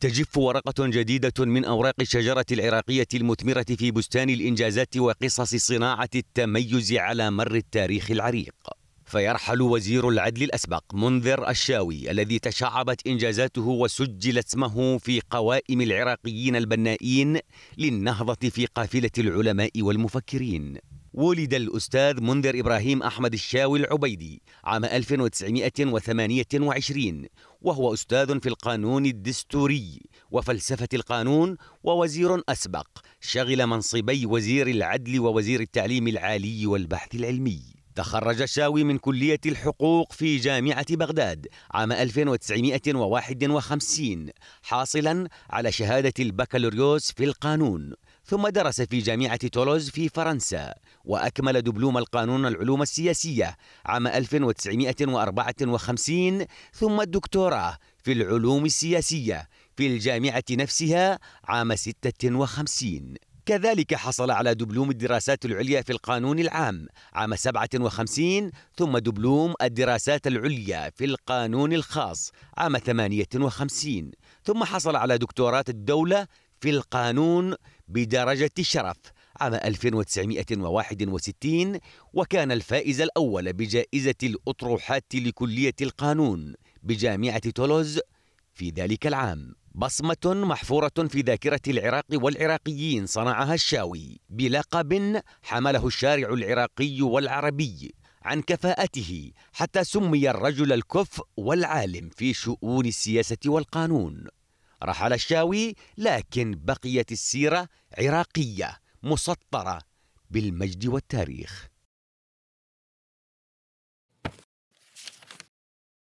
تجف ورقة جديدة من أوراق الشجرة العراقية المثمرة في بستان الإنجازات وقصص صناعة التميز على مر التاريخ العريق. فيرحل وزير العدل الأسبق منذر الشاوي الذي تشعبت إنجازاته وسجل اسمه في قوائم العراقيين البنائين للنهضة في قافلة العلماء والمفكرين. ولد الأستاذ منذر إبراهيم أحمد الشاوي العبيدي عام 1928 وهو أستاذ في القانون الدستوري وفلسفة القانون ووزير أسبق شغل منصبي وزير العدل ووزير التعليم العالي والبحث العلمي. تخرج الشاوي من كلية الحقوق في جامعة بغداد عام 1951 حاصلا على شهادة البكالوريوس في القانون. ثم درس في جامعة تولوز في فرنسا وأكمل دبلوم القانون العلوم السياسية عام 1954 ثم الدكتوراه في العلوم السياسية في الجامعة نفسها عام 56 كذلك حصل على دبلوم الدراسات العليا في القانون العام عام 57 ثم دبلوم الدراسات العليا في القانون الخاص عام 58 ثم حصل على دكتوراه الدولة في القانون بدرجة الشرف عام 1961 وكان الفائز الأول بجائزة الأطروحات لكلية القانون بجامعة تولوز في ذلك العام. بصمة محفورة في ذاكرة العراق والعراقيين صنعها الشاوي. بلقب حمله الشارع العراقي والعربي عن كفاءته حتى سمي الرجل الكف والعالم في شؤون السياسة والقانون. رحل الشاوي لكن بقيت السيرة عراقية مسطرة بالمجد والتاريخ.